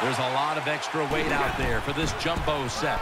There's a lot of extra weight out there for this jumbo set.